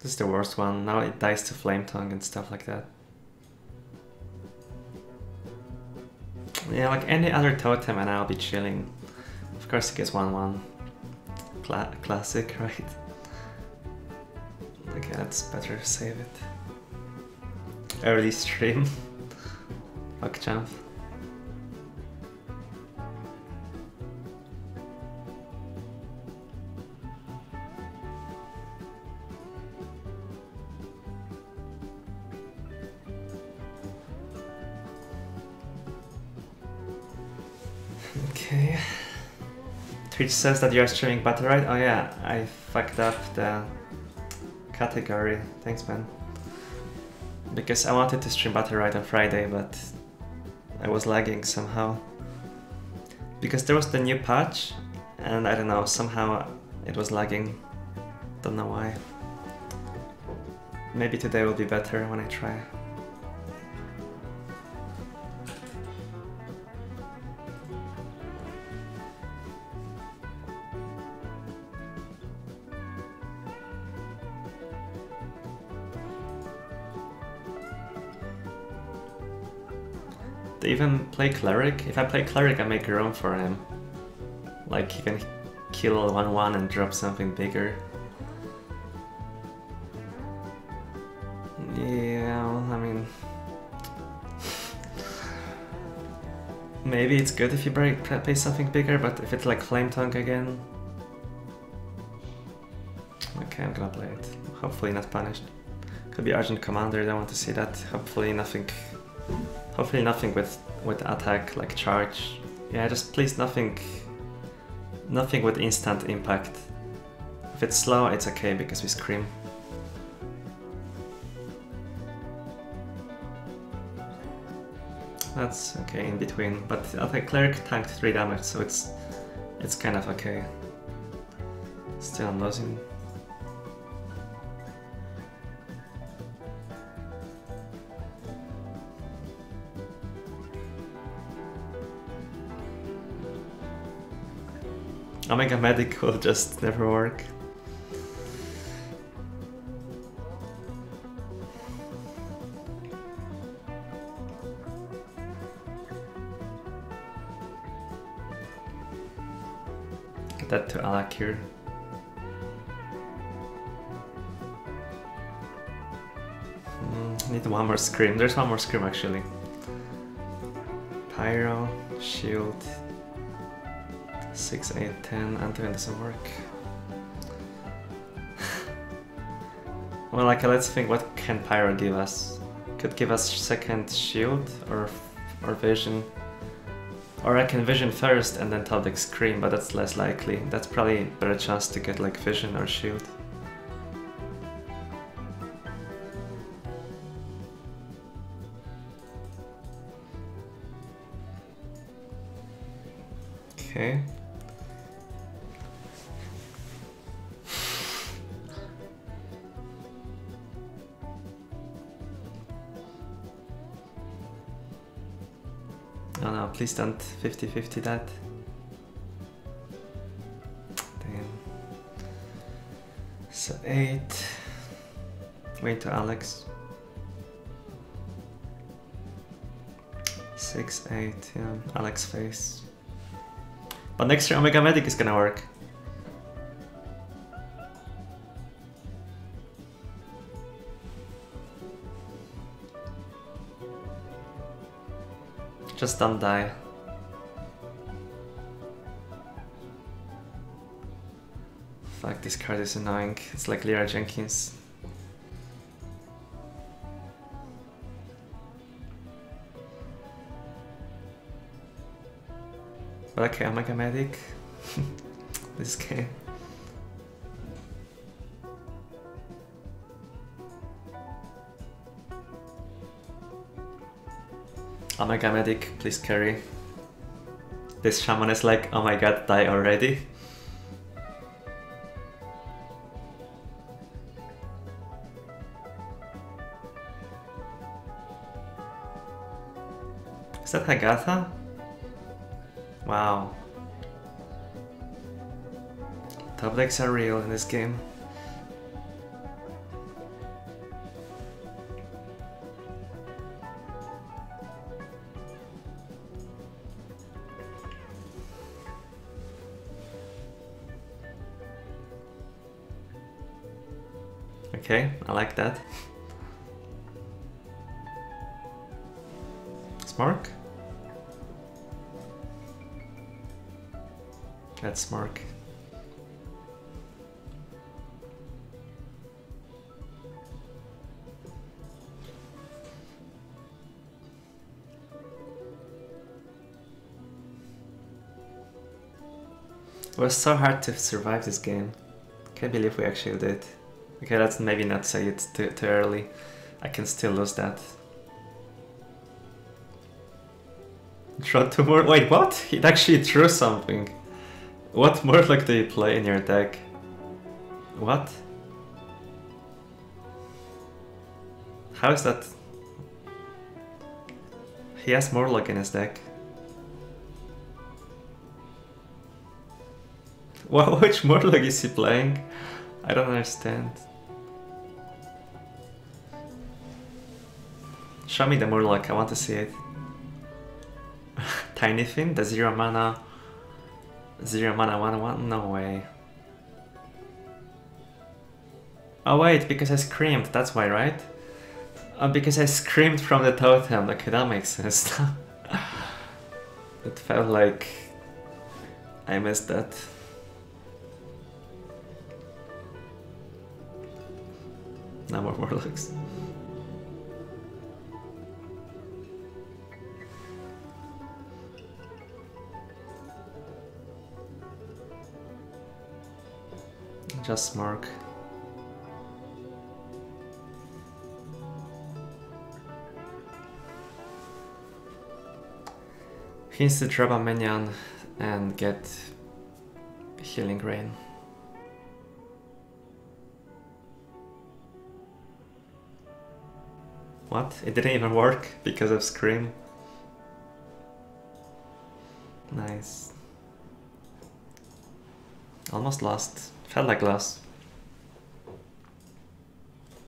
This is the worst one. Now it dies to Flametongue and stuff like that. Yeah, like any other totem and I'll be chilling. Of course it gets 1-1. Cla classic, right? Okay, that's better save it. Early stream. Fuck jump. Okay. Twitch says that you're streaming battle right? Oh yeah, I fucked up the category. Thanks man. Because I wanted to stream battle right on Friday, but I was lagging somehow. Because there was the new patch, and I don't know, somehow it was lagging. Don't know why. Maybe today will be better when I try. They even play Cleric? If I play Cleric, I make room for him. Like, he can kill 1-1 and drop something bigger. Yeah, I mean... Maybe it's good if you break, play something bigger, but if it's like Flametongue again... Okay, I'm gonna play it. Hopefully not punished. Could be Argent Commander, don't want to see that. Hopefully nothing Hopefully nothing with, with attack, like charge. Yeah, just please nothing, nothing with instant impact. If it's slow, it's okay because we scream. That's okay in between, but I think Cleric tanked 3 damage, so it's it's kind of okay. Still I'm losing. Omega Medic will just never work. Get that to Al'Akir. Mm, need one more scream. There's one more scream actually. Pyro, shield, 6, 8, 10, anti doesn't work. well, like, let's think, what can Pyro give us? Could give us second shield or or vision. Or I can vision first and then Taldeck scream, but that's less likely. That's probably better chance to get like vision or shield. Okay. Oh no, please don't 50-50 that. Damn. So 8. Wait to Alex. 6, 8, yeah, Alex face. But next year Omega Medic is gonna work. Just don't die. Fuck, this card is annoying. It's like Lyra Jenkins. But okay, I'm like a Medic. this game. Omega Medic, please carry. This shaman is like, oh my god, die already. Is that Hagatha? Wow. Top decks are real in this game. Okay, I like that. Smark? That's Smark. It was so hard to survive this game. Can't believe we actually did. Okay, let's maybe not say it too, too early. I can still lose that. Draw two more. Wait, what? It actually drew something. What Murloc do you play in your deck? What? How is that? He has Murloc in his deck. Well, which Murloc is he playing? I don't understand. Show me the Murloc, I want to see it. Tinyfin, the zero mana, zero mana one one. No way. Oh wait, because I screamed. That's why, right? Oh, because I screamed from the totem. Okay, that makes sense. it felt like I missed that. No more Murlocs. Just mark. Needs to drop a minion and get healing rain. What? It didn't even work because of Scream? Nice. Almost lost. Felt like loss.